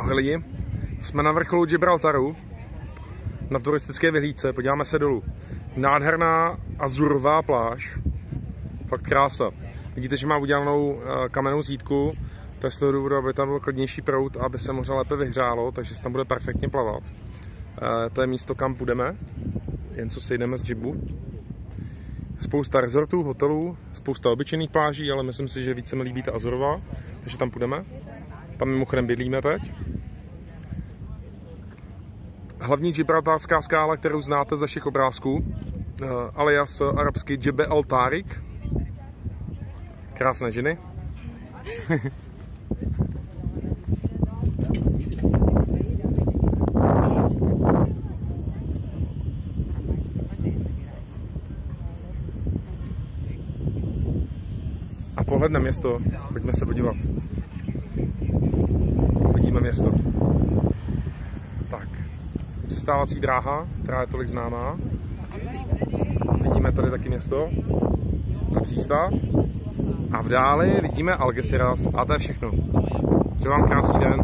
Ahoj lidi, jsme na vrcholu Gibraltaru na turistické vyhlídce, podíváme se dolů. Nádherná azurová pláž, fakt krása. Vidíte, že má udělanou eh, kamennou zítku, to je z toho důvodu, aby tam byl klidnější prout a aby se moře lépe vyhřálo, takže se tam bude perfektně plavat. Eh, to je místo, kam půjdeme, jen co sejdeme z Džibu. Spousta resortů, hotelů, spousta obyčejných pláží, ale myslím si, že více mi líbí ta Azurová, takže tam půjdeme. Tam mimochodem bydlíme teď. Hlavní gibraltárská skála, kterou znáte ze všech obrázků, eh, alias arabsky Džebe al Tariq. Krásné ženy. A pohled na město, pojďme se podívat. Město. Tak, přistávací dráha, která je tolik známá. Vidíme tady taky město a přístav. A v dáli vidíme Algeciras a to je všechno. Přeji vám krásný den.